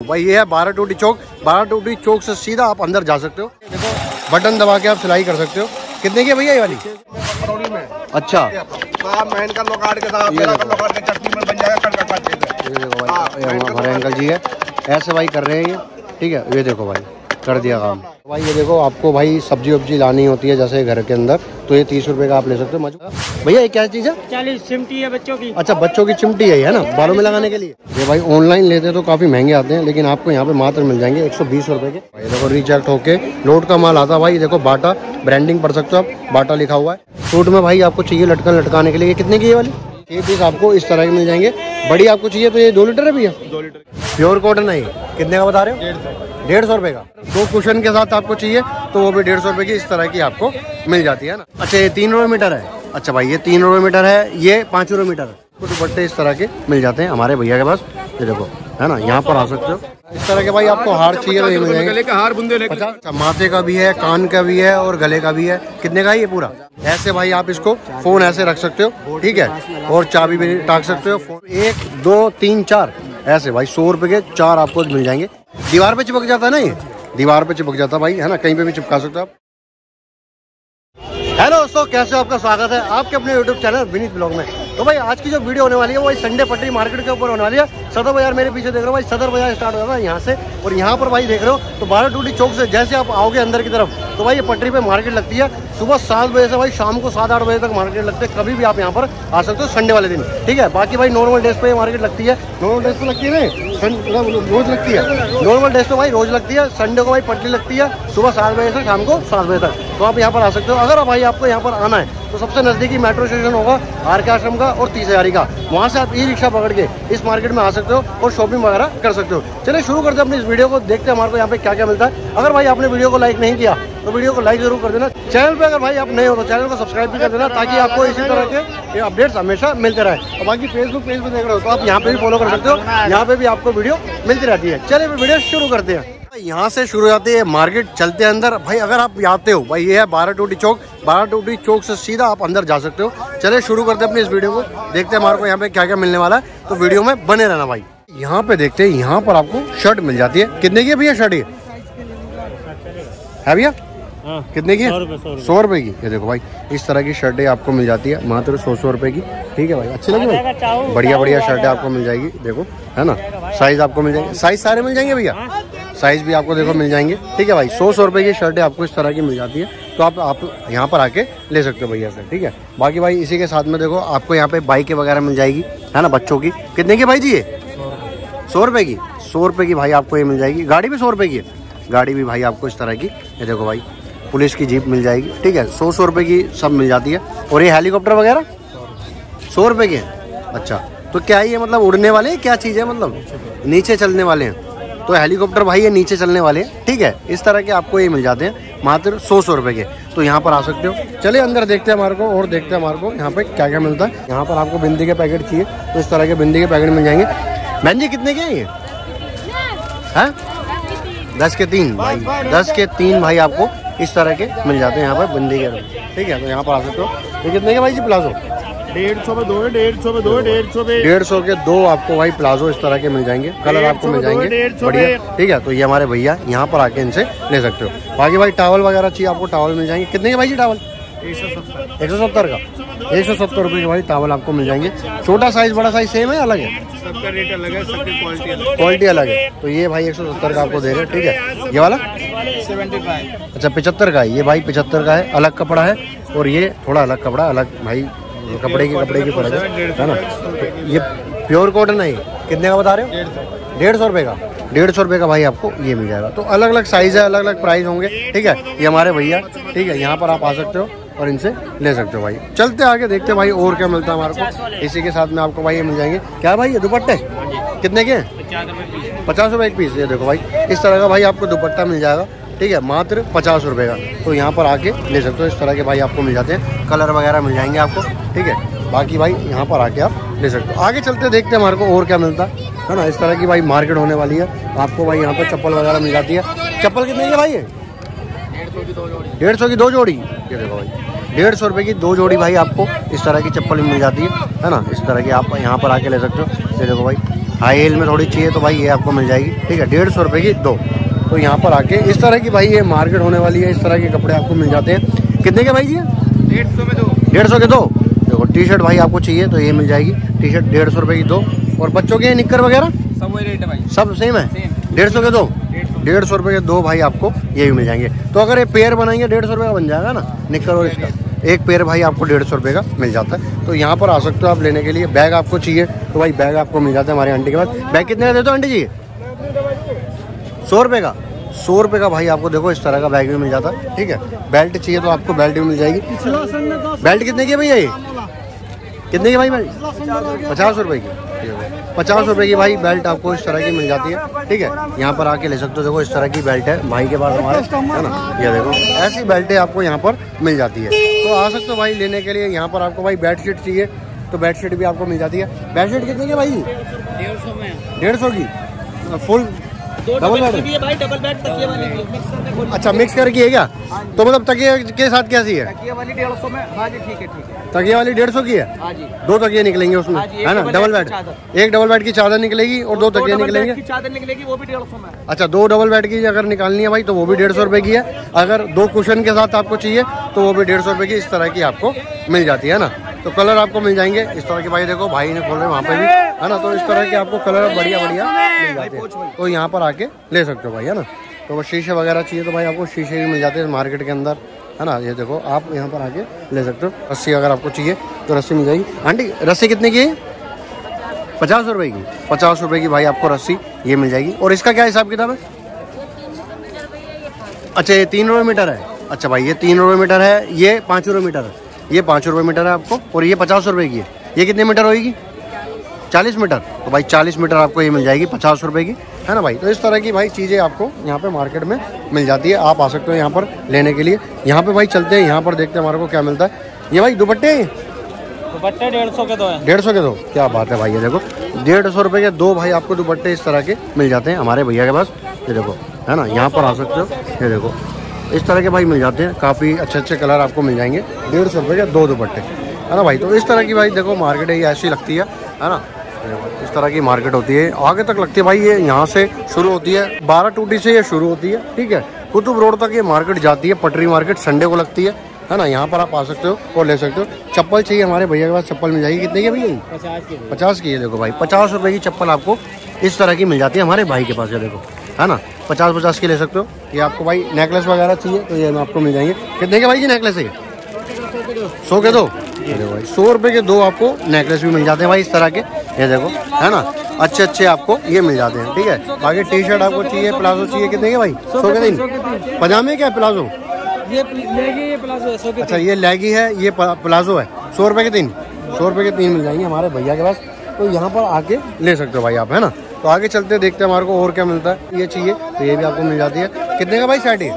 भाई ये है बारह टूटी चौक। बारह टूटी चौक से सीधा आप अंदर जा सकते हो। देखो बटन दबा के आप सिलाई कर सकते हो। कितने की है भैया ये वाली? अच्छा। काट के ये देखो। भाई हमारे अंकल जी है। ऐसे भाई कर रहे हैं ये। ठीक है ये देखो भाई। कर दिया काम। भाई ये देखो आपको भाई सब्ज़ी वब्जी लानी होती है जैसे घर के अंदर तो ये तीस रुपए का आप ले सकते हो मज़ा भैया ये क्या चीज़ है? चालीस सिमटी है बच्चों की। अच्छा बच्चों की चिमटी है है ना? बालों में लगाने के लिए। ये भाई ऑनलाइन लेते तो काफ़ी महँगे आते हैं लेकिन आपको यहाँ पे मात्र मिल जाएँगे एक सौ बीस रुपए के। भाई देखो रिचेक्ट होके लोड का माल आता भाई देखो बाटा ब्रांडिंग पढ़ सकते हो आप बाटा लिखा हुआ है। सूट में भाई आपको चाहिए लटकन लटकाने के लिए कितने की ये वाली? ये पीस आपको इस तरह के मिल जाएँगे। बड़ी आपको चाहिए तो ये दो लीटर है भैया? दो लीटर। प्योर कॉटन है कितने का बता रहे हो? डेढ़ सौ। रुपए का। दो कुशन के साथ आपको चाहिए तो वो भी डेढ़ सौ रुपए की इस तरह की आपको मिल जाती है ना? अच्छा ये तीन रुपए मीटर है। अच्छा भाई ये तीन रुपए मीटर है ये पाँच रुपए मीटर है। कुछ दुपट्टे इस तरह के मिल जाते हैं हमारे भैया के पास। ये देखो। है ना? यहाँ पर आ सकते हो। इस तरह के भाई आपको हार चाहिए तो ये मिल जाएँगे। गले का हार बुंदे अच्छा, माथे का भी है कान का भी है और गले का भी है। कितने का है ये पूरा? ऐसे भाई आप इसको फ़ोन ऐसे रख सकते हो ठीक है? और चाबी भी टाक सकते हो। एक दो तीन चार। ऐसे भाई सौ रुपए के चार आपको मिल जाएँगे। दीवार पे चिपक जाता है ना ये? दीवार पे चिपक जाता है भाई है ना? कहीं पे भी चिपका सकते हो आप। हेलो दोस्तों कैसे हो? आपका स्वागत है आपके अपने यूट्यूब चैनल विनीत ब्लॉग में। तो भाई, आज की जो वीडियो होने वाली है, वो संडे पटरी मार्केट के ऊपर होने वाली है। सदर बाज़ार मेरे पीछे देख रहे हो भाई, सदर बाज़ार स्टार्ट हो रहा है यहाँ से। और यहाँ पर भाई देख रहे हो तो बारह टूटी चौक से जैसे आप आओगे अंदर की तरफ़ तो भाई ये पटरी पे मार्केट लगती है। सुबह सात बजे से भाई शाम को सात आठ बजे तक मार्केट लगती है। कभी भी आप यहाँ पर आ सकते हो संडे वाले दिन। ठीक है, बाकी भाई नॉर्मल डेज़ पे मार्केट लगती है। नॉर्मल डेज़ पे लगती है ना रोज लगती है। नॉर्मल डेज़ तो भाई रोज लगती है संडे को भाई पटली लगती है, सुबह सात बजे से शाम को सात बजे तक। तो आप यहाँ पर आ सकते हो। अगर भाई आपको यहाँ पर आना है तो सबसे नजदीकी मेट्रो स्टेशन होगा आर के आश्रम का और तीस हजारी का। वहाँ से आप ई रिक्शा पकड़ के इस मार्केट में आ सकते हो और शॉपिंग वगैरह कर सकते हो। चलिए शुरू करते हैं अपनी इस वीडियो को, देखते हैं हमारे को यहाँ पे क्या क्या मिलता है। अगर भाई आपने वीडियो को लाइक नहीं किया तो वीडियो को लाइक ज़रूर कर देना। चैनल पे अगर भाई आप नए हो तो चैनल को सब्सक्राइब भी कर देना ताकि आपको इसी तरह के अपडेट्स हमेशा मिलते रहे। और बाकी फेसबुक पेज पे देख रहे हो तो आप यहाँ पे भी फॉलो कर सकते हो। यहाँ पे भी आपको वीडियो मिलती रहती है। चलिए वीडियो शुरू करते हैं। यहाँ से शुरू हो जाती है मार्केट चलते हैं अंदर। भाई, अगर आप आते हो, भाई, ये है बारह टूटी चौक। बारह टूटी चौक से सीधा आप अंदर जा सकते हो। चले शुरू करते हैं अपनी इस वीडियो को। देखते हैं हमारे को यहाँ पे क्या क्या मिलने वाला है। तो वीडियो में बने रहना भाई। यहाँ पे देखते हैं, यहाँ पर आपको शर्ट मिल जाती है। कितने की भैया शर्ट ये? है भैया? कितने की है? सौ रुपए की। ये देखो भाई इस तरह की शर्टें आपको मिल जाती है मात्र सौ सौ रुपए की। ठीक है भाई अच्छी लगी भाई? बढ़िया बढ़िया शर्टें आपको मिल जाएगी देखो है ना? साइज़ आपको मिल जाएगी। साइज़ सारे मिल जाएँगे भैया? साइज़ भी आपको देखो मिल जाएँगे। ठीक है भाई सौ सौ रुपए की शर्टें आपको इस तरह की मिल जाती है तो आप आप यहाँ पर आके ले सकते हो भैया से ठीक है? बाकी भाई इसी के साथ में देखो आपको यहाँ पे बाइकें वगैरह मिल जाएगी है ना बच्चों की? कितने की भाई जी ये? सौ रुपए की। सौ रुपए की भाई आपको ये मिल जाएगी। गाड़ी भी सौ रुपए की है? गाड़ी भी भाई आपको इस तरह की ये देखो भाई पुलिस की जीप मिल जाएगी। ठीक है सौ सौ रुपये की सब मिल जाती है। और ये हेलीकॉप्टर वगैरह? सौ रुपये के अच्छा तो क्या ये मतलब उड़ने वाले क्या चीज़ है मतलब? नीचे चलने वाले हैं। तो हेलीकॉप्टर भाई ये नीचे चलने वाले हैं। ठीक है, इस तरह के आपको ये मिल जाते हैं, मात्र सौ सौ रुपये के। तो यहाँ पर आ सकते हो। चलिए, अंदर देखते हैं हमारे को, और देखते हैं हमारे को यहाँ पे क्या क्या मिलता है। यहाँ पर आपको बिंदी के पैकेट चाहिए तो इस तरह के बिंदी के पैकेट मिल जाएँगे। बहन जी, कितने के हैं ये? हैं? दस के तीन भाई, दस के तीन भाई आपको। इस तरह के मिल जाते हैं यहाँ पर बंदी के ठीक है तो यहाँ पर आ सकते हो। ये कितने के भाई जी प्लाजो? डेढ़ सौ में दो है डेढ़ सौ में दो है डेढ़ सौ में डेढ़ सौ के दो आपको भाई प्लाजो इस तरह के मिल जाएँगे। कलर आपको मिल जाएँगे। बढ़िया। ठीक है तो ये हमारे भैया यहाँ पर आके इनसे ले सकते हो। बाकी भाई टावल वगैरह चाहिए आपको टावल मिल जाएँगे। कितने के भाई जी टावल एक सौ सत्तर एक सौ सत्तर का। एक सौ सत्तर रुपये के भाई टावल आपको मिल जाएँगे। छोटा साइज़ बड़ा साइज़ सेम है अलग है? सबका रेट अलग है सबकी क्वालिटी अलग क्वालिटी अलग है। तो ये भाई एक सौ सत्तर का आपको दे रहे हैं ठीक है। ये वाला? अच्छा पिचहत्तर का है। ये भाई पिचहत्तर का है। अलग कपड़ा है और ये थोड़ा अलग कपड़ा अलग भाई कपड़े के कपड़े की फ़र्क है है ना? तो ये प्योर कॉटन है ये। कितने का बता रहे हो? डेढ़ सौ रुपये का। डेढ़ सौ रुपये का भाई आपको ये मिल जाएगा। तो अलग अलग साइज़ है अलग अलग प्राइस होंगे ठीक है? ये हमारे भैया ठीक है? यहाँ पर आप आ सकते हो और इनसे ले सकते हो भाई। चलते आगे देखते हैं भाई और क्या मिलता है हमारे को। इसी के साथ में आपको भाई ये मिल जाएँगे। क्या भाई ये दुपट्टे? कितने के हैं? पचास रुपये एक पीस ये देखो भाई। इस तरह का भाई आपको दुपट्टा मिल जाएगा। ठीक है, मात्र पचास रुपये का। तो यहाँ पर आके ले सकते हो, इस तरह के भाई आपको मिल जाते हैं। कलर वगैरह मिल जाएँगे आपको, ठीक है? बाकी भाई, यहाँ पर आके आप ले सकते हो। आगे चलते देखते हैं हमारे को और क्या मिलता है ना? इस तरह की भाई मार्केट होने वाली है। आपको भाई यहाँ पर चप्पल वगैरह मिल जाती है। चप्पल कितने की भाई डेढ़ सौ की दो जोड़ी। ये देखो भाई, डेढ़ सौ रुपये की दो जोड़ी भाई आपको इस तरह की चप्पल मिल जाती है है ना? इस तरह की आप यहाँ पर आके ले सकते हो। ये देखो भाई, हाई हील में थोड़ी चाहिए तो भाई ये आपको मिल जाएगी, ठीक है? डेढ़ सौ रुपये की दो। तो यहाँ पर आके इस तरह की भाई ये मार्केट होने वाली है इस तरह के कपड़े आपको मिल जाते हैं। कितने के भाई जी? डेढ़ सौ में दो डेढ़ सौ के दो। देखो टी शर्ट भाई आपको चाहिए तो ये मिल जाएगी। टी शर्ट डेढ़ सौ रुपये की दो। और बच्चों के निक्कर वगैरह? सब वही रेट है भाई। सब सेम है? डेढ़ सौ के दो? डेढ़ सौ। रुपये के दो भाई आपको ये भी मिल जाएँगे। तो अगर ये पेयर बनाएँगे डेढ़ सौ रुपये का बन जाएगा ना निक्कर और इसका। एक पेयर भाई आपको डेढ़ सौ रुपये का मिल जाता है। तो यहाँ पर आ सकते हो आप लेने के लिए। बैग आपको चाहिए तो भाई बैग आपको मिल जाता है हमारे आंटी के पास। बैग कितने का देते हो आंटी जी? सौ रुपये का? सौ रुपये का भाई आपको देखो इस तरह का बैग भी मिल जाता है ठीक है? बेल्ट चाहिए तो आपको बेल्ट भी मिल जाएगी। बेल्ट कितने की है भैया ये? कितने की भाई बेल्ट पचास रुपये की। पचास रुपए की भाई बेल्ट आपको इस तरह की मिल जाती है ठीक है? यहाँ पर आके ले सकते हो देखो इस तरह की बेल्ट है भाई के पास हमारे है ना? ये देखो ऐसी बेल्टें आपको यहाँ पर मिल जाती है। तो आ सकते हो भाई लेने के लिए यहाँ पर आपको भाई बेड शीट चाहिए तो बेड शीट भी आपको मिल जाती है। बेड शीट कितने की भाई? डेढ़ सौ डेढ़ सौ की। फुल डबल बेड भी है भाई डबल बेड तकिए वाली। मिक्स अच्छा मिक्स करके है क्या? तो मतलब तकिए के साथ कैसी है? ये वाली डेढ़ सौ में हाँ जी ठीक है ठीक है। तकिए वाली डेढ़ सौ की है? हाँ जी। दो तकिए निकलेंगे उसमें हाँ है ना? डबल बेड एक डबल बेड की चादर निकलेगी और दो तकिए निकलेंगे। की चादर निकलेगी वो भी डेढ़ सौ में। अच्छा दो डबल बेड की अगर निकालनी है भाई तो वो भी डेढ़ सौ रुपए की है। अगर दो कुशन के साथ आपको चाहिए तो वो भी डेढ़ सौ रुपए की इस तरह की आपको मिल जाती है ना? तो कलर आपको मिल जाएँगे। इस तरह के भाई देखो भाई ने खोले वहाँ पे भी है ना? तो इस तरह के आपको कलर बढ़िया बढ़िया मिल जाते हैं। तो यहाँ पर आके ले सकते हो भाई है ना? तो वो शीशे वगैरह चाहिए तो भाई आपको शीशे भी मिल जाते हैं मार्केट के अंदर है ना? ये देखो आप यहाँ पर आके ले सकते हो। रस्सी अगर आपको चाहिए तो रस्सी मिल जाएगी। आंटी रस्सी कितने की है? पचास रुपए की। पचास रुपए की भाई आपको रस्सी ये मिल जाएगी। और इसका क्या हिसाब किताब है? अच्छा ये तीन रुपये मीटर है। अच्छा भाई ये तीन रुपये मीटर है ये पाँच रुपये मीटर है। ये पाँच रुपये मीटर है आपको और ये पचास रुपये की है। ये कितने मीटर होगी चालीस मीटर। तो भाई चालीस मीटर आपको ये मिल जाएगी पचास रुपये की। है ना भाई? तो इस तरह की भाई चीज़ें आपको यहाँ पे मार्केट में मिल जाती है। आप आ सकते हो यहाँ पर लेने के लिए। यहाँ पे भाई चलते हैं यहाँ पर देखते हैं हमारे को क्या मिलता है। ये भाई दुपट्टे? दुपट्टे डेढ़ सौ के दो है। डेढ़ सौ के दो? क्या बात है भाई ये देखो। डेढ़ सौ रुपये के दो भाई आपको दुपट्टे इस तरह के मिल जाते हैं हमारे भैया के पास। ये देखो है ना? यहाँ पर आ सकते हो। ये देखो। इस तरह के भाई मिल जाते हैं। काफ़ी अच्छे अच्छे कलर आपको मिल जाएँगे। डेढ़ सौ रुपये के दो दुपट्टे। है ना भाई? तो इस तरह की भाई देखो मार्केट है ये ऐसी लगती है है ना? इस तरह की मार्केट होती है। आगे तक लगती है भाई ये यहाँ से शुरू होती है। बारह टूटी से ये शुरू होती है ठीक है? कुतुब रोड तक ये मार्केट जाती है पटरी मार्केट संडे को लगती है। है ना? यहाँ पर आप आ सकते हो और ले सकते हो। चप्पल चाहिए हमारे भैया के पास चप्पल मिल जाएगी। कितने की है भैया पचास के पचास की है देखो भाई। पचास रुपये की चप्पल आपको इस तरह की मिल जाती है हमारे भाई के पास ये देखो। है ना? पचास पचास के ले सकते हो। ये आपको भाई नेकलेस वगैरह चाहिए तो ये आपको मिल जाएँगे। कितने के भाई जी नेकलेस है ये? सौ के दो। ये देखो भाई सौ रुपये के दो आपको नेकलेस भी मिल जाते हैं भाई इस तरह के। ये देखो है ना? अच्छे अच्छे आपको ये मिल जाते हैं ठीक है? बाकी टी शर्ट आपको चाहिए प्लाजो चाहिए कितने के भाई? सौ के तीन? पजामे क्या प्लाजो ये लेगी ये प्लाजो सौ के अच्छा ये लेगी है ये प्लाजो है। सौ रुपए के तीन? सौ रुपए के तीन मिल जाएँगे हमारे भैया के पास। तो यहाँ पर आके ले सकते हो भाई आप है ना? तो आगे चलते हैं, देखते हैं हमारे को और क्या मिलता है। ये चाहिए तो ये भी आपको मिल जाती है। कितने का भाई सेट ये?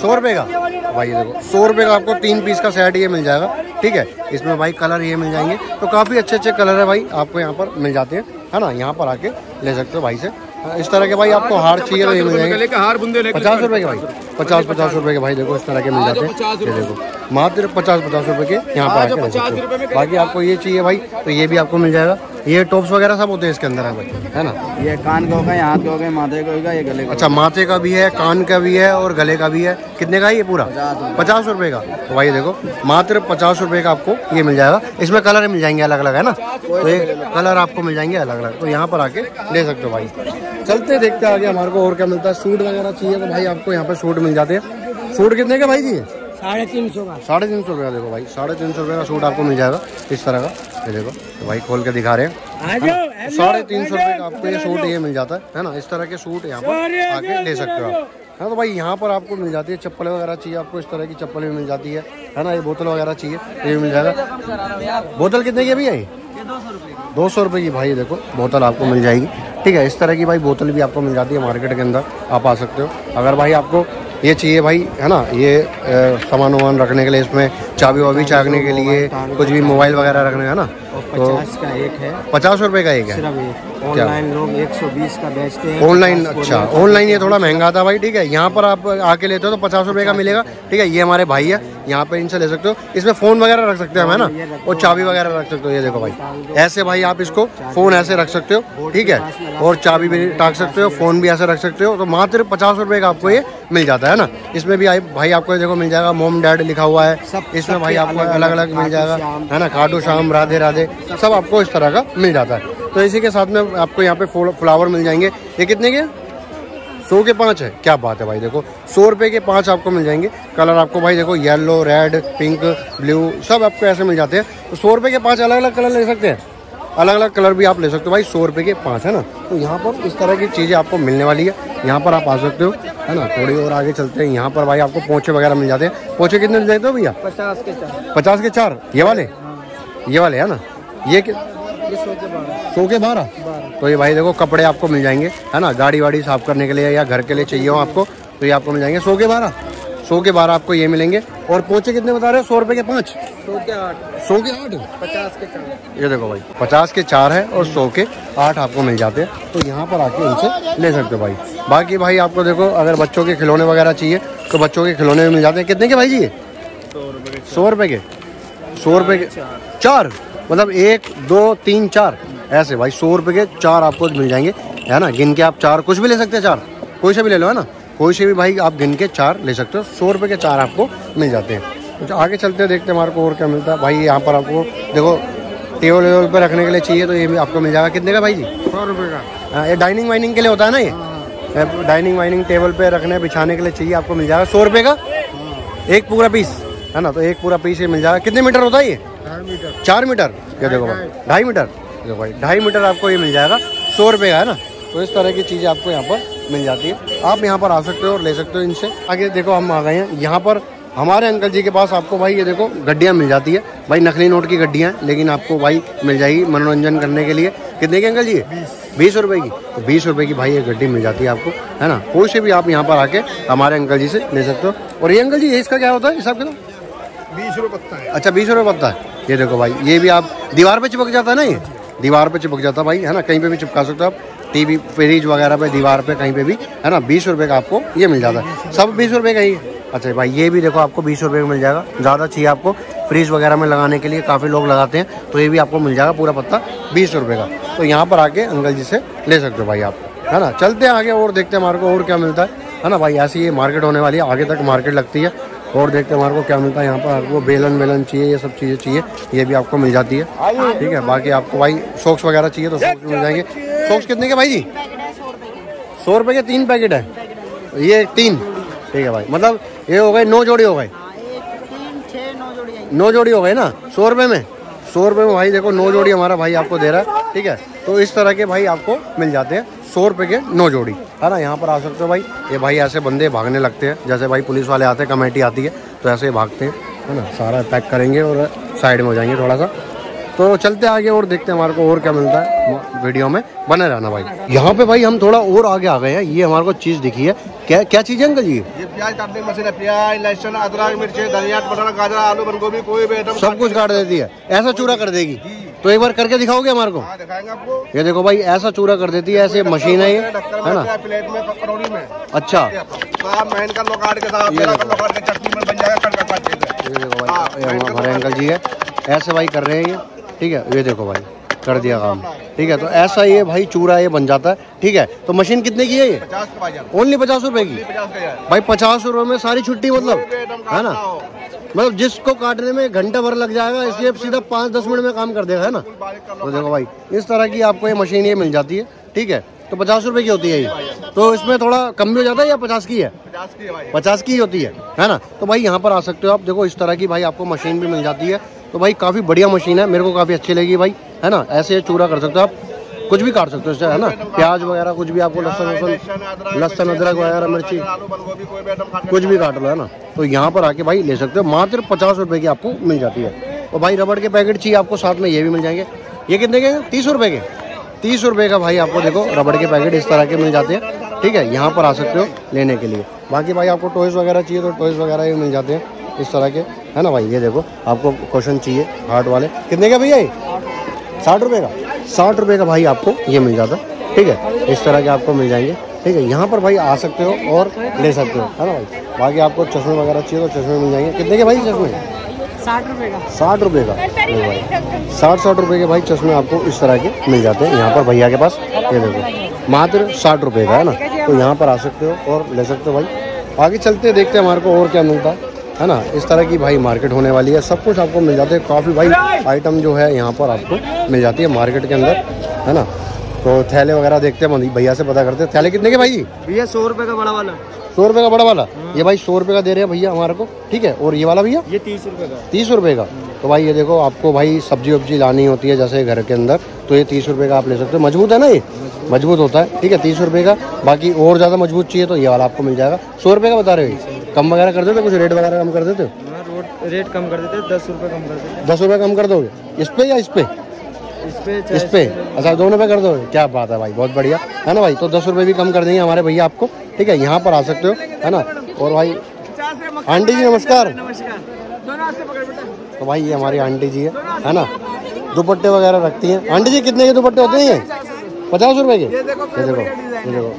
सौ रुपये का? भाई ये देखो सौ रुपये का आपको तीन पीस का सेट ये मिल जाएगा ठीक है? इसमें भाई कलर ये मिल जाएँगे। तो काफ़ी अच्छे अच्छे कलर है भाई आपको यहाँ पर मिल जाते हैं है ना? यहाँ पर आके ले सकते हो भाई से। हाँ, इस तरह के भाई आपको हार चाहिए तो ये मिल जाएँगे। हार पचास रुपये के भाई पचास पचास रुपये के भाई देखो इस तरह के मिल जाते हैं। ये देखो। मात्र पचास पचास रुपए के यहाँ पर बाकी आपको ये चाहिए भाई तो ये भी आपको मिल जाएगा। ये टॉप्स वगैरह सब होते हैं इसके अंदर है भाई है ना? ये कान का होगा हाथ का होगा माथे का होगा ये गले का अच्छा माथे का भी है कान का भी है और गले का भी है। कितने का है ये पूरा? पचास रुपए। का। तो भाई देखो मात्र पचास रुपए का आपको ये मिल जाएगा। इसमें कलर मिल जाएँगे अलग अलग है ना? तो ये कलर आपको मिल जाएँगे अलग अलग तो यहाँ पर आके ले सकते हो भाई। चलते देखते हैं आगे हमारे को और क्या मिलता है। सूट वगैरह चाहिए तो भाई आपको यहाँ पर सूट मिल जाते हैं। सूट कितने के भाई जी? साढ़े तीन सौ का। साढ़े तीन सौ रुपया देखो भाई साढ़े तीन सौ रुपये का सूट आपको मिल जाएगा इस तरह का। ये देखो तो भाई खोल के दिखा रहे हैं। साढ़े तीन सौ रुपये का आपको ये सूट ये मिल जाता है है ना? इस तरह के सूट यहाँ पर आके ले सकते हो आप। हाँ तो भाई यहाँ पर आपको मिल जाती है चप्पल वगैरह चाहिए आपको इस तरह की चप्पल भी मिल जाती है। है ना ये बोतल वगैरह चाहिए ये भी मिल जाएगा। बोतल कितने की भैया ये? दो सौ रुपये की भाई देखो बोतल आपको मिल जाएगी। ठीक है इस तरह की भाई बोतल भी आपको मिल जाती है मार्केट के अंदर आप आ सकते हो। अगर भाई आपको ये चाहिए भाई, है ना? ये सामान वामान रखने के लिए, इसमें चाबी वाबी चाकने के लिए, कुछ भी मोबाइल वगैरह रखने, है ना? और तो पचास का एक है। पचास रुपए का एक है। सिर्फ़ एक। ऑनलाइन लोग 120 का बेचते हैं ऑनलाइन अच्छा। ऑनलाइन ये थोड़ा महँगा था भाई ठीक है। यहाँ पर आप आके लेते हो तो पचास रुपए का मिलेगा। ठीक है ये हमारे भाई है। यहाँ पर इनसे ले सकते हो। इसमें फ़ोन वगैरह रख सकते हैं है ना? और चाबी वगैरह रख सकते हो ये देखो भाई। ऐसे भाई आप इसको फ़ोन ऐसे रख सकते हो ठीक है? और चाबी भी टाक सकते हो फ़ोन भी ऐसे रख सकते हो। तो मात्र पचास रुपए का आपको ये मिल जाता है ना? इसमें भी भाई आपको देखो मिल जाएगा। मोम डैड लिखा हुआ है। इसमें भाई आपको अलग अलग मिल जाएगा है ना? खाटू शाम राधे राधे सब आपको इस तरह का मिल जाता है। तो इसी के साथ में आपको यहाँ पे फ्लावर मिल जाएँगे। ये कितने के? सौ के पाँच है। क्या बात है भाई देखो सौ रुपए के पाँच आपको मिल जाएँगे। कलर आपको भाई देखो येलो रेड पिंक ब्लू सब आपको ऐसे मिल जाते हैं। तो सौ रुपए के पाँच अलग अलग कलर ले सकते हैं। अलग अलग कलर भी आप ले सकते हो भाई सौ रुपए के पाँच है ना? तो यहाँ पर इस तरह की चीज़ें आपको मिलने वाली है। यहाँ पर आप आ सकते हो है ना? थोड़ी और आगे चलते हैं। यहाँ पर भाई आपको पोछे वगैरह मिल जाते हैं। पोछे कितने मिल जाते हो भैया? पचास के चार। पचास के चार। ये वाले? ये वाले है ना? ये कि- ये सौ के बारह। सौ तो ये भाई देखो कपड़े आपको मिल जाएँगे है ना? गाड़ी वाड़ी साफ़ करने के लिए या घर के लिए चाहिए हो आपको तो ये आपको मिल जाएँगे सौ के बारह। सौ के बारह आपको ये मिलेंगे। और पोचे कितने बता रहे हो? सौ रुपए के पाँच? सौ के आठ। सौ के आठ? पचास के चार। ये देखो भाई पचास के चार है और सौ के आठ आपको मिल जाते हैं। तो यहाँ पर आके इनसे ले सकते हो भाई। बाकी भाई आपको देखो अगर बच्चों के खिलौने वगैरह चाहिए तो बच्चों के खिलौने भी मिल जाते हैं। कितने के भाई जी सौ रुपए के। सौ रुपए के चार। मतलब एक दो तीन चार। ऐसे भाई सौ रुपए के चार आपको मिल जाएँगे। है ना? गिन के आप चार कुछ भी ले सकते हैं चार। कोई से भी ले लो है ना? कोई से भी भाई आप गिन के चार ले सकते हो। सौ रुपए के चार आपको मिल जाते हैं। तो आगे चलते हैं देखते हैं हमारे को और क्या मिलता है। भाई यहाँ पर आपको देखो टेबल वेबल पर रखने के लिए चाहिए तो ये भी आपको मिल जाएगा। कितने का भाई जी? सौ रुपये का। हाँ, ये डाइनिंग वाइनिंग के लिए होता है ना ये? डाइनिंग वाइनिंग टेबल पे रखने बिछाने के लिए चाहिए आपको मिल जाएगा सौ रुपये का। एक पूरा पीस। है ना तो एक पूरा पीस ये मिल जाएगा। कितने मीटर होता है ये? चार मीटर। ये देखो भाई ढाई। मीटर? देखो भाई ढाई मीटर आपको ये मिल जाएगा सौ रुपये का है ना? तो इस तरह की चीज़ें आपको यहाँ पर मिल जाती है। आप यहाँ पर आ सकते हो और ले सकते हो इनसे। आगे देखो हम आ गए हैं। यहाँ पर हमारे अंकल जी के पास आपको भाई ये देखो गड्डियाँ मिल जाती है। भाई नकली नोट की गड्डियाँ लेकिन आपको भाई मिल जाएगी मनोरंजन करने के लिए। कितने की अंकल जी बीस रुपए की? तो बीस रुपए की भाई ये गड्डी मिल जाती है आपको है ना? कोई से भी आप यहाँ पर आके हमारे अंकल जी से ले सकते हो। और ये अंकल जी ये इसका क्या होता है हिसाब किताब? बीस रुपये पत्ता है। अच्छा बीस रुपये पत्ता है। ये देखो भाई ये भी आप दीवार पे चिपक जाता है ना ये? दीवार पे चिपक जाता भाई है ना? कहीं पे भी चिपका सकते हो आप। टीवी फ्रिज वगैरह पे दीवार पे कहीं पे भी है ना? बीस रुपये का आपको ये मिल जाता है। सब बीस रुपये का ही है। अच्छा भाई ये भी देखो आपको बीस रुपये का मिल जाएगा। ज़्यादा चाहिए आपको फ्रिज वगैरह में लगाने के लिए काफ़ी लोग लगाते हैं तो ये भी आपको मिल जाएगा पूरा पत्ता बीस रुपये का। तो यहाँ पर आके अंकल जी से ले सकते हो भाई आप है ना? चलते हैं आगे और देखते हैं हमारे को और क्या मिलता है। है ना भाई ऐसी ये मार्केट होने वाली है आगे तक मार्केट लगती है। और देखते हैं हमारे को क्या मिलता है यहाँ पर। आपको बेलन वेलन चाहिए, ये सब चीज़ें चाहिए। ये भी आपको मिल जाती है। ठीक है, बाकी आपको भाई सॉक्स वगैरह चाहिए तो सॉक्स मिल जाएँगे। सॉक्स कितने के भाई जी? सौ रुपये के तीन पैकेट है। ये तीन। ठीक है भाई मतलब ये हो गए नौ जोड़ी हो गए। नौ जोड़ी हो गए ना? सौ रुपये में? सौ रुपये में भाई देखो, नौ जोड़ी हमारा भाई आपको दे रहा है। ठीक है तो इस तरह के भाई आपको मिल जाते हैं। सौ रुपये के नौ जोड़ी। है ना यहाँ पर आ सकते हो भाई। ये भाई ऐसे बंदे भागने लगते हैं। जैसे भाई पुलिस वाले आते हैं कमेटी आती है तो ऐसे ही भागते हैं है ना। सारा पैक करेंगे और साइड में हो जाएँगे थोड़ा सा। तो चलते आगे और देखते हैं हमारे को और क्या मिलता है वीडियो में। बने रहना भाई। यहाँ पे भाई हम थोड़ा और आगे आ गए हैं। ये हमारे को चीज़ दिखी है। क्या क्या चीज़ है अंकल जी? ये प्याज काटने मशीन है प्याज लहसुन अदरक मिर्ची धनिया टमाटर गाजर आलू बंद गोभी कोई भी सब कुछ काट देती है। ऐसा चूरा कर देगी। तो एक बार करके दिखाओगे हमारे को? हाँ दिखाएँगे आपको। ये देखो भाई ऐसा चूरा कर देती है ऐसे मशीन है ये है ना? प्लेट में में। अच्छा। के के ये देखो। हाँ, भाई ये हमारे अंकल जी है। ऐसे भाई कर रहे हैं ये। ठीक है ये देखो भाई कर दिया काम। ठीक है तो ऐसा ये भाई चूरा ये बन जाता है। ठीक है तो मशीन कितने की है ये? ओनली पचास रुपए की? भाई पचास रुपए में सारी छुट्टी मतलब है ना? मतलब जिसको काटने में घंटा भर लग जाएगा इसलिए सीधा पाँच दस मिनट में काम कर देगा है ना? तो देखो भाई इस तरह की आपको ये मशीन ये मिल जाती है ठीक है? तो पचास रुपए की होती है ये। तो इसमें थोड़ा कम भी हो जाता है या पचास की है? पचास की है भाई। पचास की ही होती है है ना? तो भाई यहाँ पर आ सकते हो आप। देखो इस तरह की भाई आपको मशीन भी मिल जाती है। तो भाई काफ़ी बढ़िया मशीन है मेरे को काफ़ी अच्छी लगी भाई है ना? ऐसे चूरा कर सकते हो आप। कुछ भी काट सकते हो इससे है ना? प्याज वगैरह कुछ भी आपको लहसन वहसुन, लहसन, अदरक वगैरह, मिर्ची, कुछ भी काट लो, है ना? तो यहाँ पर आके भाई ले सकते हो, मात्र पचास रुपए की आपको मिल जाती है। और भाई रबड़ के पैकेट चाहिए आपको, साथ में ये भी मिल जाएँगे। ये कितने के तीस रुपए के। तीस रुपए का भाई आपको देखो, रबड़ के पैकेट इस तरह के मिल जाते हैं। ठीक है, यहाँ पर आ सकते हो लेने के लिए। बाकी भाई आपको टॉयज वगैरह चाहिए तो टॉयज वगैरह भी मिल जाते हैं, इस तरह के। है ना भाई? ये देखो, आपको क्वेश्चन चाहिए हार्ट वाले। कितने के भैया ये? साठ रुपये का। साठ रुपये का भाई आपको ये मिल जाता। है ठीक है? इस तरह के आपको मिल जाएँगे। ठीक है? यहाँ पर भाई आ सकते हो और ले सकते हो। है ना भाई? बाकी आपको चश्मे वगैरह चाहिए तो चश्मे मिल जाएँगे। कितने के भाई चश्मे? साठ रुपये का। साठ रुपये का। भाई साठ साठ रुपये के भाई चश्मे आपको इस तरह के मिल जाते हैं। यहाँ पर भैया के पास ये देखो मात्र साठ रुपये का है ना? तो यहाँ पर आ सकते हो और ले सकते हो भाई। आगे चलते हैं, देखते हैं हमारे को और क्या मिलता है। है ना? इस तरह की भाई मार्केट होने वाली है। सब कुछ आपको मिल जाते हैं। काफ़ी भाई आइटम जो है यहाँ पर आपको मिल जाती है मार्केट के अंदर है ना? तो थैले वगैरह देखते हैं भैया से पता करते हैं। थैले कितने के भाई? भैया सौ रुपये का बड़ा वाला। सौ रुपये का बड़ा वाला? ये भाई सौ रुपये का दे रहे हैं भैया हमारे को। ठीक है? और ये वाला भैया? ये तीस रुपए का। तीस रुपये का। तो भाई ये देखो आपको भाई सब्ज़ी वब्जी लानी होती है जैसे घर के अंदर तो ये तीस रुपये का आप ले सकते हो। मज़बूत है ना ये? मज़बूत। होता है। ठीक है? तीस रुपये का। बाकी और ज़्यादा मज़बूत चाहिए तो ये वाला आपको मिल जाएगा। सौ रुपये का बता रहे हो? कम वगैरह कर देते कुछ रेट वगैरह कम कर देते हो? हाँ, रेट कम कर देते दस रुपए कम कर देते दस रुपये कम कर दोगे? इस पे या इस पे? इस पे इस पे। अच्छा दोनों पे कर दोगे? क्या बात है भाई बहुत बढ़िया। है ना भाई? तो दस रुपये भी कम कर देंगे हमारे भैया आपको। ठीक है यहाँ पर आ सकते हो है ना? और भाई आंटी जी नमस्कार। तो भाई ये हमारी आंटी जी है है ना? दुपट्टे वगैरह रखती हैं। आंटी जी कितने के दुपट्टे होते हैं ये? पचास रुपए के? ये देखो ये देखो ये देखो।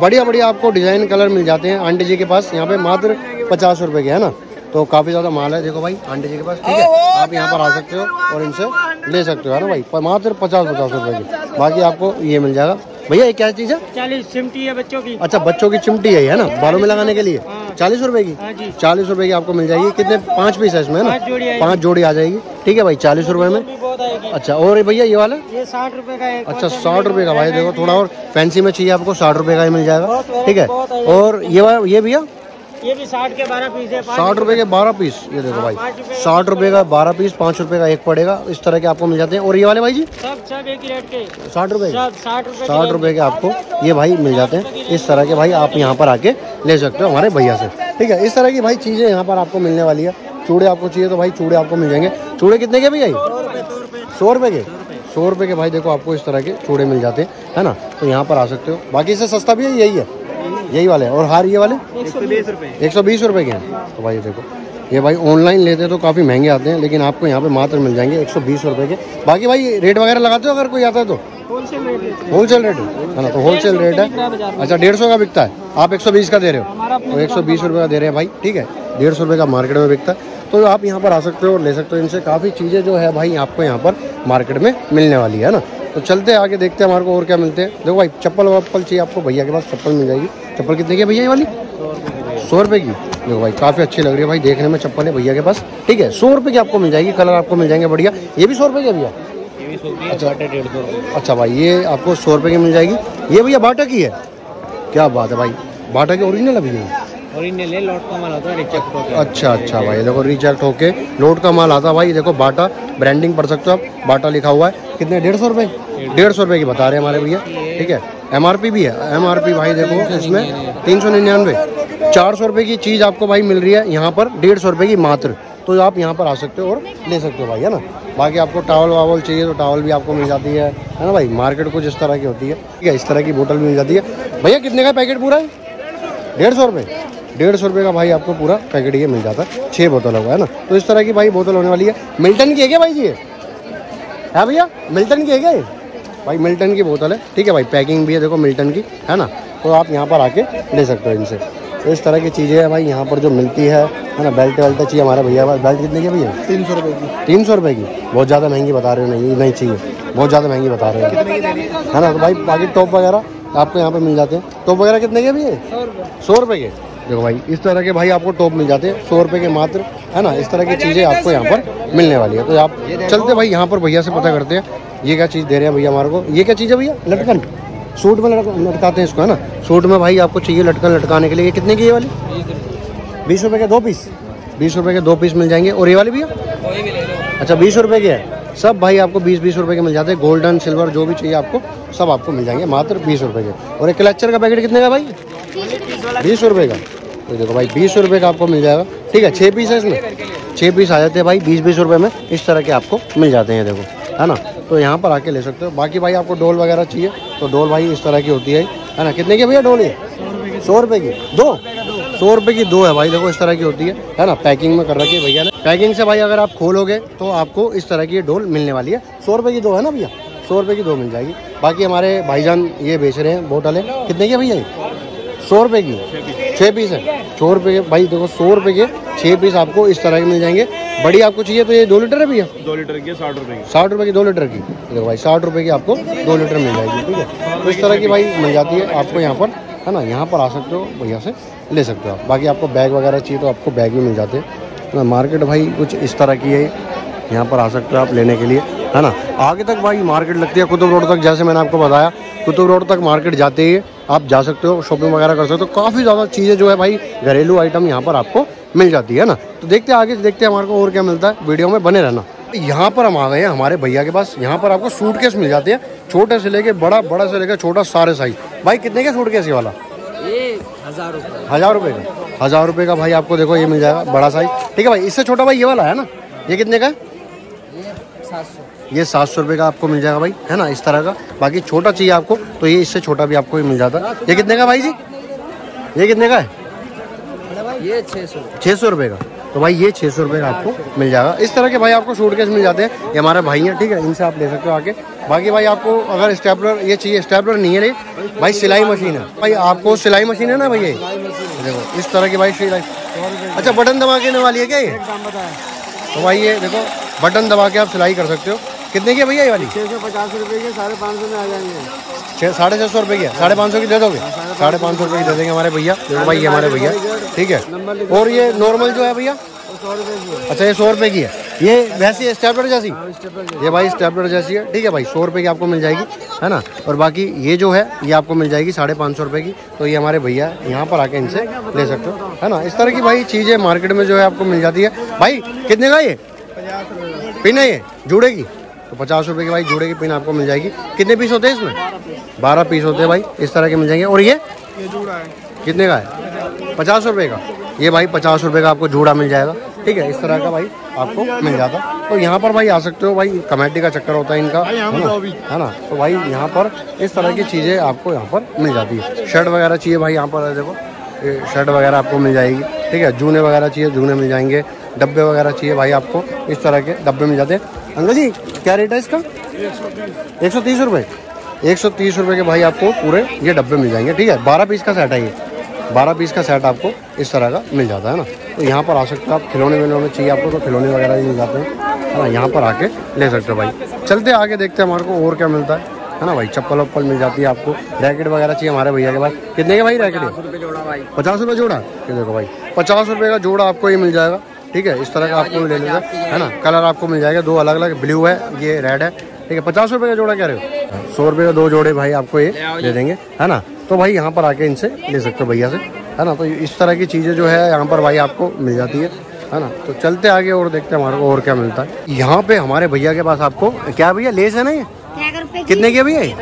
बढ़िया बढ़िया आपको डिज़ाइन कलर मिल जाते हैं आंटी जी के पास। यहाँ पे मात्र पचास रुपए के है ना? तो काफ़ी ज़्यादा माल है देखो भाई आंटी जी के पास ठीक है? आप यहाँ पर आ सकते हो और इनसे ले सकते हो है ना भाई? मात्र पचास पचास रुपए की। बाकी आपको ये मिल जाएगा। भैया ये क्या चीज़ है? चालीस सिमटी है बच्चों की। अच्छा बच्चों की चिमटी है ना? बालों में लगाने के लिए? चालीस रुपए की? हाँ चालीस रुपए की आपको मिल जाएगी। कितने? पाँच पीस है इसमें है पाँच जोड़ी ना। पाँच जोड़ी आ जाएगी। ठीक है भाई चालीस रुपए में। अच्छा और भैया ये वाला? ये साठ रुपए का है अच्छा साठ रुपए का भाई देखो थोड़ा और फैंसी में चाहिए आपको साठ रुपए का ही मिल जाएगा। ठीक है? और ये वाला ये भैया? ये भी साठ के बारह पीस है साठ रुपए के बारह पीस ये देखो भाई। साठ रुपए का बारह पीस पाँच रुपए का एक पड़ेगा। इस तरह के आपको मिल जाते हैं। और ये वाले भाई जी? सब सब एक ही रेट के। साठ रुपए साठ रुपए के आपको ये भाई मिल जाते हैं। इस तरह के भाई आप यहाँ पर आके ले सकते हो हमारे भैया से। ठीक है इस तरह की भाई चीज़ें यहाँ पर आपको मिलने वाली है। चूड़े आपको चाहिए तो भाई चूड़े आपको मिल जाएँगे। चूड़े कितने के भैया सौ रुपए के। सौ रुपए के भाई देखो आपको इस तरह के चूड़े मिल जाते हैं है ना? तो यहाँ पर आ सकते हो। बाकी इससे सस्ता भी है यही है। यही वाले और हार ये वाले? एक सौ बीस रुपये के हैं। तो भाई देखो ये भाई ऑनलाइन लेते हैं तो काफ़ी महँगे आते हैं लेकिन आपको यहाँ पे मात्र मिल जाएँगे एक सौ बीस रुपये के। बाकी भाई रेट वगैरह लगाते हो अगर कोई आता है तो? होलसेल रेट हैं। है ना तो होलसेल रेट है। अच्छा डेढ़ सौ का बिकता है। आप एक सौ बीस का दे रहे हो? तो एक सौ बीस रुपये का दे रहे हैं भाई। ठीक है डेढ़ सौ रुपये का मार्केट में बिकता है। तो आप यहाँ पर आ सकते हो और ले सकते हो। इनसे काफ़ी चीज़ें जो है भाई आपको यहाँ पर मार्केट में मिलने वाली है ना? तो चलते आगे देखते हैं हमारे को और क्या मिलते हैं। देखो भाई चप्पल वप्पल चाहिए आपको भैया के पास चप्पल मिल जाएगी। चप्पल कितने की है भैया ये वाली? सौ रुपए की। देखो भाई काफ़ी अच्छी लग रही है भाई देखने में चप्पल है भैया के पास। ठीक है सौ रुपए की आपको मिल जाएगी कलर आपको मिल जाएँगे बढ़िया। ये भी सौ रुपए की भैया? अच्छा। अच्छा भाई ये आपको सौ रुपए की मिल जाएगी। ये भैया बाटा की है? क्या बात है भाई बाटा की ओरिजिनल अभी नहीं और इन्हें ले लौट का माल होता है रिजेक्ट होकर अच्छा अच्छा भाई देखो रिजेक्ट होके लोड का माल आता है भाई। देखो बाटा ब्रांडिंग पढ़ सकते हो आप। बाटा लिखा हुआ है। कितने डेढ़ सौ रुपये डेढ़ सौ। रुपये की बता रहे हैं हमारे भैया। ठीक है एमआरपी भी है। एमआरपी भाई देखो इसमें तीन सौ निन्यानवे। चार सौ रुपये की चीज़ आपको भाई मिल रही है यहाँ पर डेढ़ सौ रुपये की मात्र। तो आप यहाँ पर आ सकते हो और ले सकते हो भाई है ना? बाकी आपको टावल वावल चाहिए तो टावल भी आपको मिल जाती है। है ना भाई? मार्केट कुछ इस तरह की होती है। ठीक है इस तरह की बोतल भी मिल जाती है। भैया कितने का पैकेट पूरा है? डेढ़ सौ रुपये डेढ़ सौ रुपये का भाई आपको पूरा पैकेट ये मिल जाता है छः बोतल होगा है ना? तो इस तरह की भाई बोतल होने वाली है। मिल्टन की है क्या भाई जी ये? है भैया मिल्टन की है क्या भाई मिल्टन की बोतल है ठीक है भाई पैकिंग भी है देखो मिल्टन की है ना? तो आप यहाँ पर आके ले सकते हो इनसे। तो इस तरह की चीज़ें हैं भाई यहाँ पर जो मिलती है है ना बेल्ट वेल्ट चाहिए हमारे भैया पास। बेल्ट कितने की भैया? तीन सौ रुपये की। तीन सौ रुपये की। बहुत ज़्यादा महँगी बता रहे हो नहीं नहीं चाहिए। बहुत ज़्यादा महँगी बता रहे हो। है? ना तो भाई बाकी टॉप वगैरह आपको यहाँ पर मिल जाते हैं। टॉप वगैरह कितने के भैया? सौ रुपये के? देखो भाई इस तरह के भाई आपको टॉप मिल जाते हैं सौ रुपए के मात्र है ना? इस तरह की चीज़ें आपको यहाँ पर मिलने वाली है। तो आप चलते भाई यहाँ पर भैया से पता करते हैं ये क्या चीज़ दे रहे हैं भैया हमारे को? ये क्या चीज़ है भैया? लटकन। सूट में लटकाते हैं इसको है ना? सूट में भाई आपको चाहिए लटकन लटकाने के लिए। कितने की ये वाली? बीस रुपए के दो पीस। बीस रुपए के दो पीस मिल जाएँगे। और ये वाली भैया? अच्छा बीस रुपए के है। सब भाई आपको बीस बीस रुपए के मिल जाते हैं। गोल्डन सिल्वर जो भी चाहिए आपको सब आपको मिल जाएँगे। मात्र बीस रुपए के। और एक क्लचर का पैकेट कितने का भाई? बीस रुपए का। तो देखो भाई, बीस रुपए का आपको मिल जाएगा। ठीक है छः पीस है इसमें। छः पीस आ जाते हैं भाई बीस बीस रुपए में। इस तरह के आपको मिल जाते हैं, देखो। है ना? तो यहाँ पर आके ले सकते हो। बाकी भाई, आपको डोल वगैरह चाहिए तो डोल भाई इस तरह की होती है। है ना? कितने की भैया डोल ये? सौ रुपए की। दो? सौ रुपए की दो है भाई, देखो इस तरह की होती है। है ना? पैकिंग में कर रखी है भैया ने। पैकिंग से भाई, अगर आप खोलोगे तो आपको इस तरह की ये डोल मिलने वाली है। सौ रुपए की दो है ना भैया? सौ रुपए की दो मिल जाएगी। बाकी हमारे भाईजान ये बेच रहे हैं बोतल। है कितने की भैया ये? सौ रुपए की छः पीस है। सौ रुपए के भाई देखो सौ रुपए के छः पीस आपको इस तरह के मिल जाएँगे। बड़ी आपको चाहिए तो ये दो लीटर है भैया? दो लीटर की साठ रुपए की। साठ रुपए की दो लीटर की। देखो भाई साठ रुपए की आपको दो लीटर मिल जाएगी ठीक है? तो इस तरह की भाई मिल जाती है आपको यहाँ पर है ना? यहाँ पर आ सकते हो भैया से ले सकते हो आप। बाकी आपको बैग वगैरह चाहिए तो आपको बैग भी मिल जाते हैं ना मार्केट भाई कुछ इस तरह की है। यहाँ पर आ सकते हो आप लेने के लिए। है ना? आगे तक भाई मार्केट लगती है कुतुब रोड तक जैसे मैंने आपको बताया कुतुब रोड तक मार्केट जाते ही। आप जा सकते हो शॉपिंग वगैरह कर सकते हो। काफ़ी ज़्यादा चीज़ें जो है भाई घरेलू आइटम यहाँ पर आपको मिल जाती है ना? तो देखते हैं आगे देखते हैं हमारे को और क्या मिलता है। वीडियो में बने रहना। यहाँ पर हम आ गए हैं हमारे भैया के पास। यहाँ पर आपको सूट सूटकेस मिल जाते हैं। छोटे से लेके बड़ा बड़ा से लेके छोटा सारे साइज़ भाई कितने के सूटकेस ये वाला? ये हज़ार रुपये हज़ार रुपए का। हज़ार रुपए का भाई आपको देखो ये मिल जाएगा बड़ा साइज़ ठीक है भाई इससे छोटा भाई ये वाला है ना? ये कितने का है? ये सात सौ रुपये का आपको मिल जाएगा भाई है ना इस तरह का। बाकी छोटा चाहिए आपको तो ये इससे छोटा भी आपको मिल जाता। है ये कितने का भाई जी? ये कितने का है? ये छः सौ। छः सौ रुपये का। तो भाई ये छः सौ रुपये का आपको मिल जाएगा। इस तरह के भाई आपको सूटकेस मिल जाते हैं। ये हमारे भाई हैं ठीक है इनसे आप ले सकते हो आके। बाकी भाई आपको अगर स्टेपलर ये चाहिए स्टेपलर नहीं है रे। भाई सिलाई मशीन है। भाई आपको सिलाई मशीन है ना भैया ये? देखो इस तरह की भाई सिलाई। अच्छा बटन दबा के वाली है क्या ये? तो भाई ये देखो बटन दबा के आप सिलाई कर सकते हो। कितने की है भैया ये वाली? छः सौ पचास रुपये के साढ़े पाँच सौ में आ जाएँगे। छः साढ़े छः सौ रुपये की है। साढ़े पाँच सौ की दे दोगे? साढ़े पाँच सौ रुपये की दे देंगे हमारे भैया। देखो भाई हमारे भैया। ठीक है। और ये नॉर्मल जो है भैया? है। अच्छा ये सौ रुपये की है। ये वैसी स्टेपलर जैसी? ये भाई स्टेपलर जैसी है। ठीक है भाई सौ रुपये की आपको मिल जाएगी है ना? और बाकी ये जो है ये आपको मिल जाएगी साढ़े पाँच सौ रुपये की। तो ये हमारे भैया यहाँ पर आके इनसे ले सकते हो है ना? इस तरह की भाई चीज़ें मार्केट में जो है आपको मिल जाती है। भाई कितने का ये? पिन है ये? जुड़े की? तो पचास रुपये की भाई जुड़े की पिन आपको मिल जाएगी। कितने पीस होते हैं इसमें? बारह पीस होते हैं भाई इस तरह के मिल जाएँगे। और ये? कितने का है? पचास रुपये का। ये भाई पचास रुपये का आपको जूड़ा मिल जाएगा। ठीक है इस तरह का भाई आपको मिल जाता। तो यहाँ पर भाई आ सकते हो भाई कमेटी का चक्कर होता है इनका है ना? है ना? तो भाई यहाँ पर इस तरह की चीज़ें आपको यहाँ पर मिल जाती है। शर्ट वगैरह चाहिए भाई यहाँ पर देखो ये शर्ट वगैरह आपको मिल जाएगी। ठीक है जूने वगैरह चाहिए जूने मिल जाएँगे। डब्बे वगैरह चाहिए भाई आपको इस तरह के डब्बे मिल जाते हैं। अंकल जी क्या रेट है इसका? एक सौ तीस रुपये एक सौ तीस रुपये के भाई आपको पूरे ये डब्बे मिल जाएँगे ठीक है? बारह पीस का सेट है ये। बारह पीस का सेट आपको इस तरह का मिल जाता है ना? तो यहाँ पर आ सकते हो आप खिलौने विलौने चाहिए आपको तो खिलौने वगैरह भी मिल जाते हैं। है ना? यहाँ पर आके ले सकते हो भाई। चलते आगे देखते हैं हमारे को और क्या मिलता है। है ना भाई? चप्पल वप्पल मिल जाती है आपको। रैकेट वगैरह चाहिए हमारे भैया के पास। कितने के भाई रैकेट रुपये जोड़ा भाई। पचास रुपये जोड़ा? ये देखो भाई पचास रुपये का जोड़ा आपको ये मिल जाएगा। ठीक है इस तरह का आपको ले लेगा है ना? कलर आपको मिल जाएगा दो अलग अलग ब्लू है ये रेड है। ठीक है पचास रुपये का जोड़ा कह रहे हो? सौ रुपये का दो जोड़े भाई आपको ये दे देंगे है ना? तो भाई यहाँ पर आके इनसे ले सकते हो भैया से है ना? तो इस तरह की चीज़ें जो है यहाँ पर भाई आपको मिल जाती है है ना? तो चलते आगे और देखते हैं हमारे को और क्या मिलता है। यहाँ पे हमारे भैया के पास आपको क्या भैया लेस है ना ये? कितने की है भैया ये?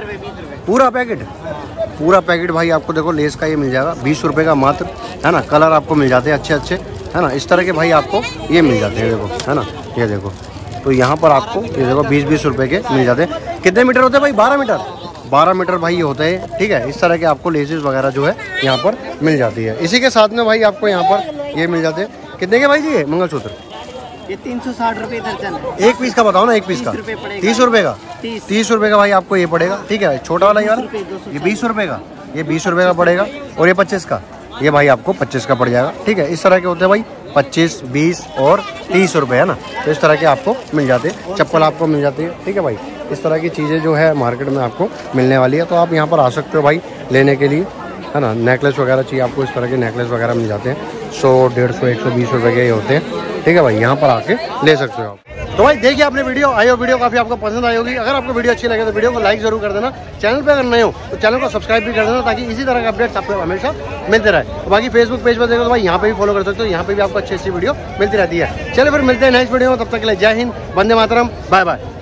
पूरा पैकेट पूरा पैकेट भाई आपको देखो लेस का ये मिल जाएगा बीस रुपये का मात्र है ना? कलर आपको मिल जाते हैं अच्छे अच्छे है ना? इस तरह के भाई आपको ये मिल जाते हैं देखो है ना? ये देखो। तो यहाँ पर आपको ये देखो बीस बीस रुपए के मिल जाते हैं। कितने मीटर होते हैं भाई? बारह मीटर। बारह मीटर भाई ये होते हैं ठीक है? इस तरह के आपको लेसेस वगैरह जो है यहाँ पर मिल जाती है। इसी के साथ में भाई आपको यहाँ पर ये मिल जाते हैं। कितने के भाई जी ये? मंगलसूत्र। ये तीन सौ साठ रुपये दर्जन है। एक पीस का बताओ ना एक पीस का। 30 रुपए पड़ेगा। तीस रुपए का? तीस। रुपए का भाई आपको ये पड़ेगा ठीक है? छोटा वाला ये वाला? रुपए, दो सौ ये बीस रुपए का। ये बीस रुपए का पड़ेगा। और ये पच्चीस का? ये भाई आपको पच्चीस का पड़ जाएगा। ठीक है, इस तरह के होते हैं भाई पच्चीस, बीस और तीस रुपये है ना? तो इस तरह के आपको मिल जाते हैं। चप्पल आपको मिल जाती है। ठीक है भाई, इस तरह की चीज़ें जो है मार्केट में आपको मिलने वाली है। तो आप यहाँ पर आ सकते हो भाई लेने के लिए, है ना? नेकलेस वगैरह चाहिए आपको, इस तरह के नेकलेस वगैरह मिल जाते हैं। सौ, डेढ़ सौ, एक सौ, बीस रुपये के ये होते हैं। ठीक है भाई, यहाँ पर आके ले सकते हो आप। तो भाई देखिए आपने वीडियो, आई हो वीडियो काफ़ी आपको पसंद आई होगी। अगर आपको वीडियो अच्छी लगे तो वीडियो को लाइक ज़रूर कर देना। चैनल पे अगर नए हो तो चैनल को सब्सक्राइब भी कर देना ताकि इसी तरह के अपडेट्स आपको हमेशा मिलते रहे। तो बाकी फेसबुक पेज पर देखो तो भाई यहाँ पे भी फॉलो कर सकते हो, यहाँ पे भी आपको अच्छी अच्छी वीडियो मिलती रहती है। चलो फिर मिलते हैं नेक्स्ट वीडियो में, तब तक के लिए जय हिंद बंदे मातरम बाय बाय